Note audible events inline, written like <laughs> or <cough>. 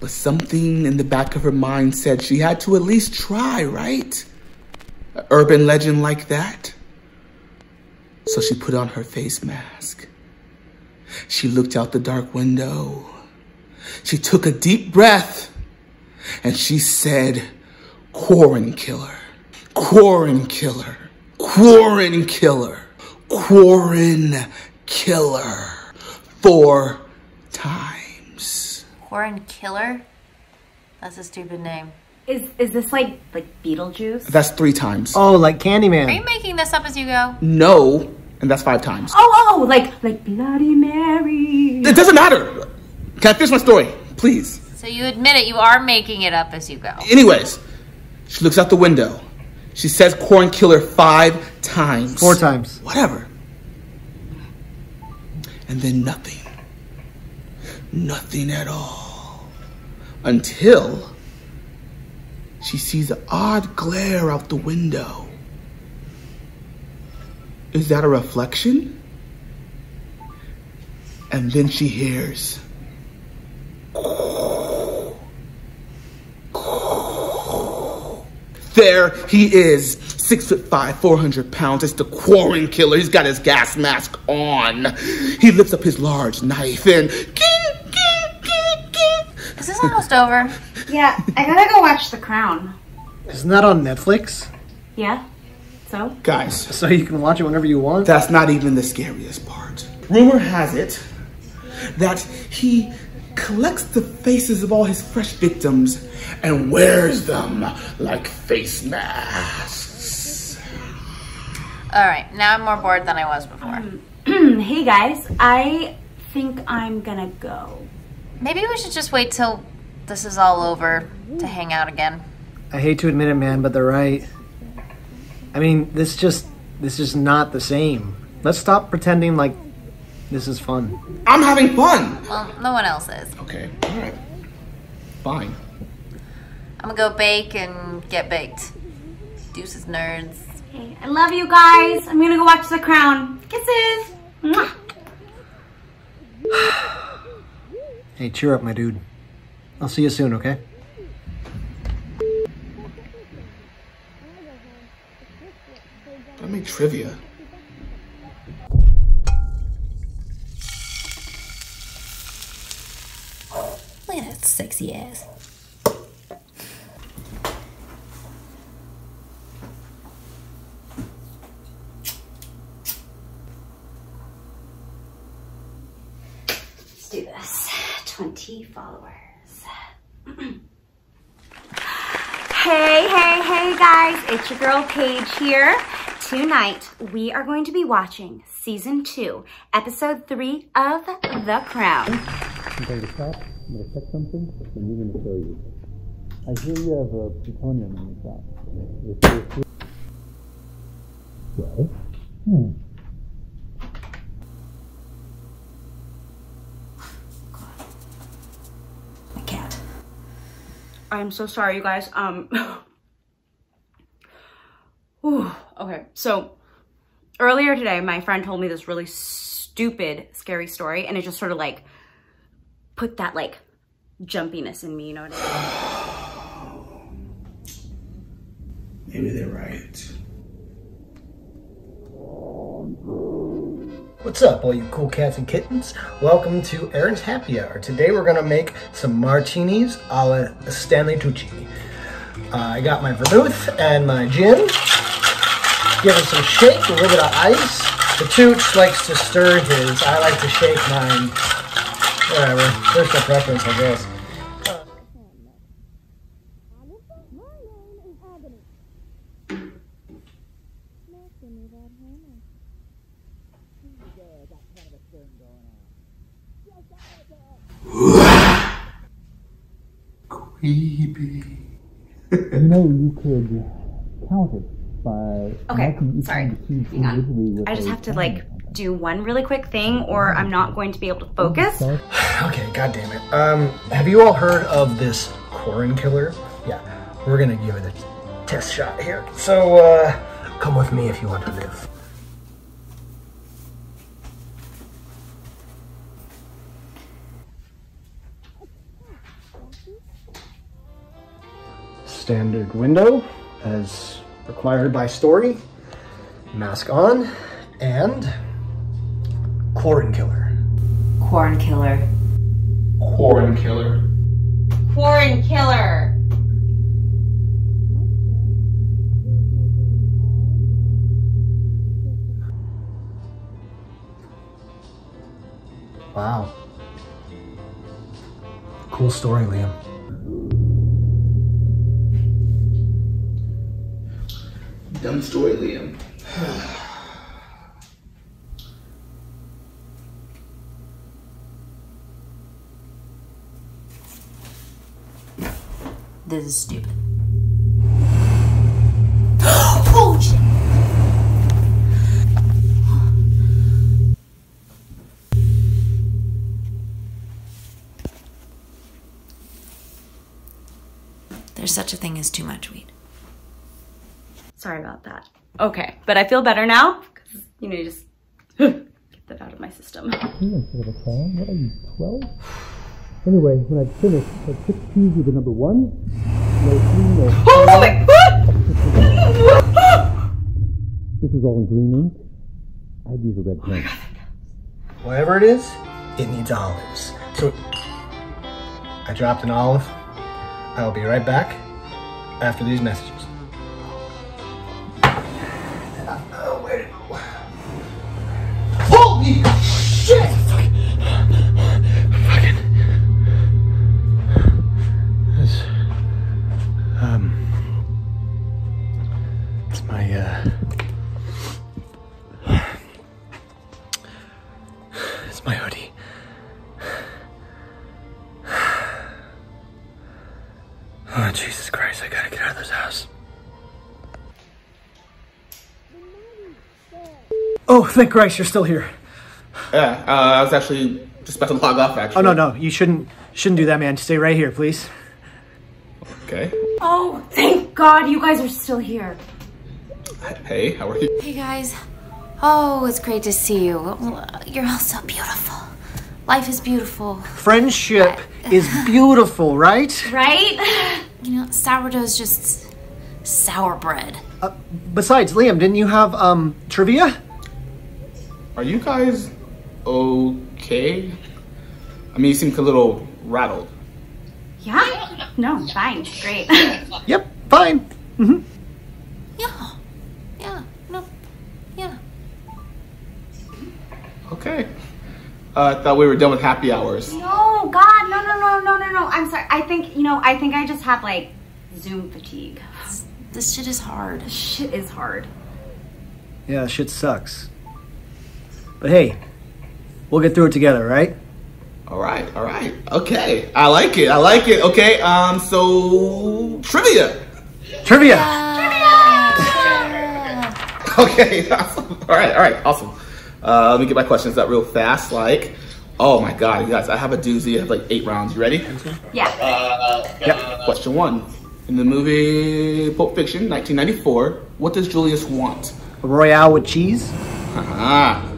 But something in the back of her mind said she had to at least try, right? An urban legend like that. So she put on her face mask. She looked out the dark window. She took a deep breath and she said, Quaran killer, Quaran killer, Quaran killer, Quaran killer. Four times. Quaran Killer? That's a stupid name. Is is this like like Beetlejuice? That's three times. Oh, like Candyman. Are you making this up as you go? No, and that's five times. Oh, oh oh like like Bloody Mary. It doesn't matter. Can I finish my story, please? So you admit it, you are making it up as you go. Anyways, she looks out the window. She says corn killer five times. Four times. Whatever. And then nothing. Nothing at all. Until she sees an odd glare out the window. Is that a reflection? And then she hears. There he is, six foot five, 400 pounds. It's the Quaran killer. He's got his gas mask on. He lifts up his large knife and. Is almost over? Yeah, I gotta go watch The Crown. Isn't that on Netflix? Yeah. So Guys, So you can watch it whenever you want? that's not even the scariest part. Rumor has it that he collects the faces of all his fresh victims and wears them like face masks. Alright, now I'm more bored than I was before. <clears throat> hey guys, I think I'm gonna go. Maybe we should just wait till this is all over to hang out again. I hate to admit it, man, but they're right. I mean, this just this is not the same. Let's stop pretending like this is fun. I'm having fun. Well, no one else is. Okay, alright. Fine. I'm gonna go bake and get baked. Deuces, nerds. Hey, I love you guys. I'm gonna go watch The Crown. Kisses. Mwah. <sighs> <sighs> Hey, cheer up, my dude. I'll see you soon, okay? I made trivia. Look at that sexy ass. Let's do this. 20 followers. <clears throat> hey, hey, hey guys, it's your girl Paige here. Tonight, we are going to be watching season two, episode three of The Crown. I'm going to stop. I'm going to check something, and you're going to show you. I hear you have a plutonium in the shop. Is Well, hmm. I'm so sorry, you guys. Um. <laughs> Okay, so earlier today, my friend told me this really stupid, scary story, and it just sort of like put that like jumpiness in me. You know what I mean? Maybe they're right. What's up, all you cool cats and kittens? Welcome to Aaron's Happy Hour. Today we're gonna make some martinis a la Stanley Tucci. Uh, I got my vermouth and my gin. Give it some shake, a little bit of ice. The Tooch likes to stir his. I like to shake mine. Whatever. Personal preference, I guess. Creepy. you know you could count it by Okay, marking each sorry. one of the cubes Hang on. individually with I just a have to pen. like do one really quick thing, or I'm not going to be able to focus. Start <sighs> Okay, god damn it. Um, have you all heard of this Quaran killer? Yeah, we're gonna give it a test shot here. So, uh, come with me if you want to live. Standard window as required by story. Mask on and Quaran Killer. Corn killer. Quaran killer. Foreign killer. Wow. Cool story, Liam. Dumb story, Liam. This is stupid. <gasps> shit! There's such a thing as too much weed. Sorry about that. Okay, but I feel better now. 'cause, you know, you just <sighs> get that out of my system. You don't have a plan. What are you, 12? Anyway, when I'd finished, I'd pick choose either number one, no three, no <gasps> Oh my god! <laughs> This is all in green ink. I'd use a red oh pen. Whatever it is, it needs olives. So I dropped an olive. I will be right back after these messages. Go? Holy shit! Fucking. This. Um. It's my, uh. Oh, thank Christ, you're still here. Yeah, uh, I was actually just about to log off, actually. Oh, no, no, you shouldn't shouldn't do that, man. Stay right here, please. Okay. Oh, thank God you guys are still here. Hey, how are you? Hey guys. Oh, it's great to see you. You're all so beautiful. Life is beautiful. Friendship is beautiful, right? <laughs> Right? You know, sourdough's just sour bread. Besides, Liam, didn't you have um trivia? Are you guys okay? I mean, you seem a little rattled. Yeah? No, fine. Great. <laughs> Yep, fine. Mm-hmm. Yeah. Yeah. No. Yeah. Okay. Uh, I thought we were done with happy hours. No, God, no, no, no, no, no, no. I'm sorry. I think, you know, I think I just have like Zoom fatigue. This shit is hard. This Shit is hard. Yeah, shit sucks. But hey, we'll get through it together, right? All right, all right. Okay, I like it. I like it. Okay, um, so trivia. Trivia. Trivia. Okay, awesome. <laughs> All right, all right, awesome. Uh, let me get my questions out real fast. Like, oh my god, you guys, I have a doozy. I have like eight rounds. You ready? Yeah. Yep. Question one. In the movie Pulp Fiction, 1994, what does Julius want? A Royale with cheese. Ah. Ah,